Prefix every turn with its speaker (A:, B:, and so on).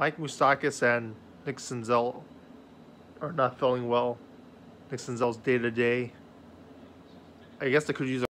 A: Mike Moustakas and Nick Senzel are not feeling well. Nick Senzel's day to day. I guess they could use a